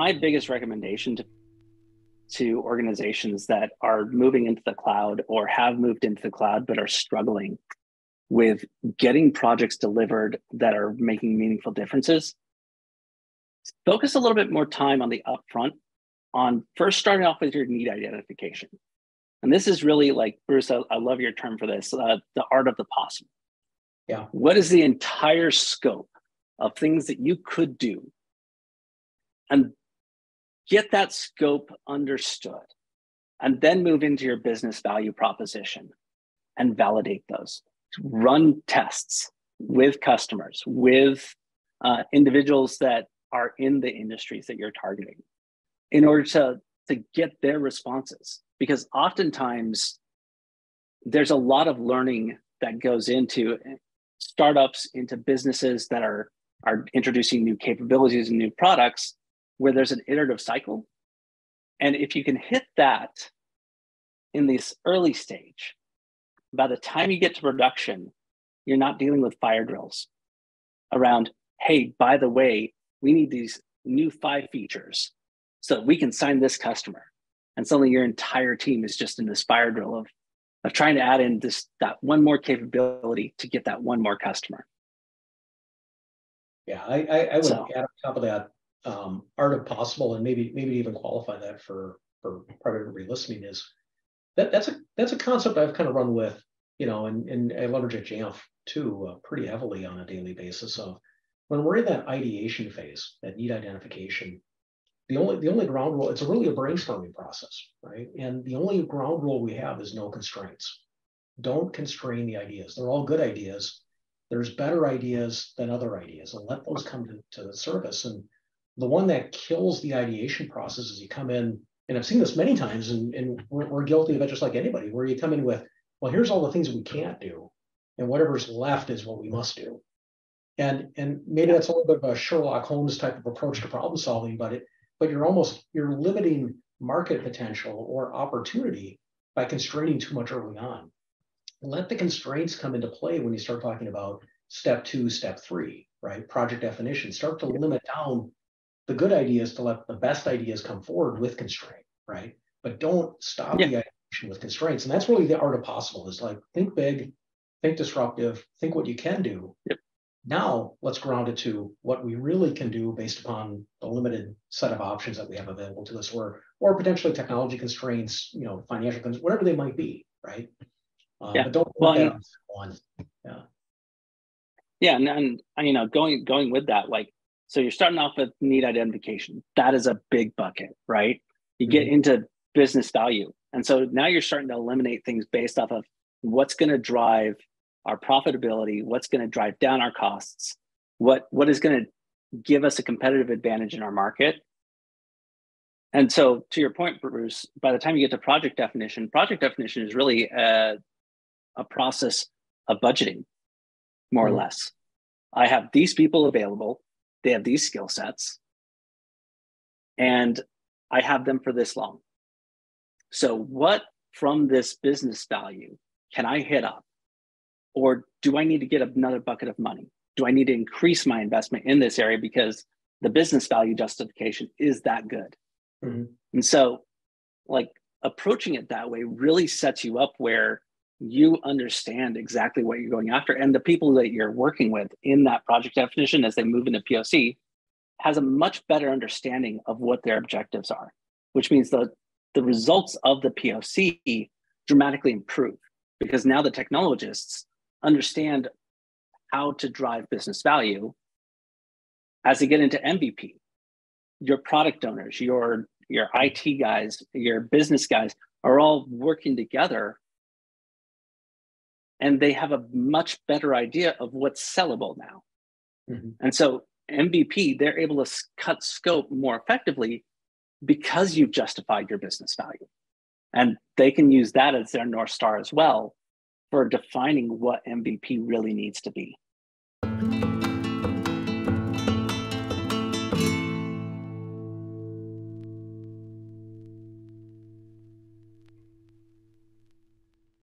my biggest recommendation to to organizations that are moving into the cloud or have moved into the cloud but are struggling with getting projects delivered that are making meaningful differences focus a little bit more time on the upfront on first starting off with your need identification. And this is really like bruce i, I love your term for this uh, the art of the possible. Yeah. What is the entire scope of things that you could do? And get that scope understood and then move into your business value proposition and validate those. Run tests with customers with uh, individuals that are in the industries that you're targeting in order to to get their responses. Because oftentimes there's a lot of learning that goes into startups into businesses that are are introducing new capabilities and new products where there's an iterative cycle. And if you can hit that in this early stage, by the time you get to production, you're not dealing with fire drills around, hey, by the way, we need these new five features so that we can sign this customer. And suddenly your entire team is just in this fire drill of, of trying to add in this that one more capability to get that one more customer. Yeah, I, I, I would so, add on top of that, um, art of possible, and maybe maybe even qualify that for for probably everybody listening is that that's a that's a concept I've kind of run with, you know, and and I leverage at Jamf too uh, pretty heavily on a daily basis of when we're in that ideation phase, that need identification. The only the only ground rule it's really a brainstorming process, right? And the only ground rule we have is no constraints. Don't constrain the ideas. They're all good ideas. There's better ideas than other ideas, and let those come to, to the surface. And the one that kills the ideation process is you come in, and I've seen this many times, and, and we're, we're guilty of it just like anybody, where you come in with, well, here's all the things we can't do, and whatever's left is what we must do. And, and maybe that's a little bit of a Sherlock Holmes type of approach to problem solving, but it but you're almost you're limiting market potential or opportunity by constraining too much early on. Let the constraints come into play when you start talking about step two, step three, right? Project definition. Start to limit down the good idea is to let the best ideas come forward with constraint, right? But don't stop yeah. the ideation with constraints. And that's really the art of possible is like think big, think disruptive, think what you can do. Yep. Now let's ground it to what we really can do based upon the limited set of options that we have available to us, or or potentially technology constraints, you know, financial constraints, whatever they might be, right? Um, yeah. But don't well, that on one. Yeah. Yeah, and, and you know, going going with that, like so you're starting off with need identification. That is a big bucket, right? You get mm-hmm. into business value. And so now you're starting to eliminate things based off of what's going to drive our profitability, what's going to drive down our costs, what what is going to give us a competitive advantage in our market. And so to your point, Bruce, by the time you get to project definition, project definition is really a, a process of budgeting, more mm-hmm. or less. I have these people available they have these skill sets and I have them for this long. So, what from this business value can I hit up? Or do I need to get another bucket of money? Do I need to increase my investment in this area because the business value justification is that good? Mm-hmm. And so, like, approaching it that way really sets you up where you understand exactly what you're going after. And the people that you're working with in that project definition as they move into POC has a much better understanding of what their objectives are, which means the, the results of the POC dramatically improve because now the technologists understand how to drive business value as they get into MVP. Your product owners, your your IT guys, your business guys are all working together and they have a much better idea of what's sellable now. Mm-hmm. And so MVP, they're able to cut scope more effectively because you've justified your business value. And they can use that as their North Star as well for defining what MVP really needs to be.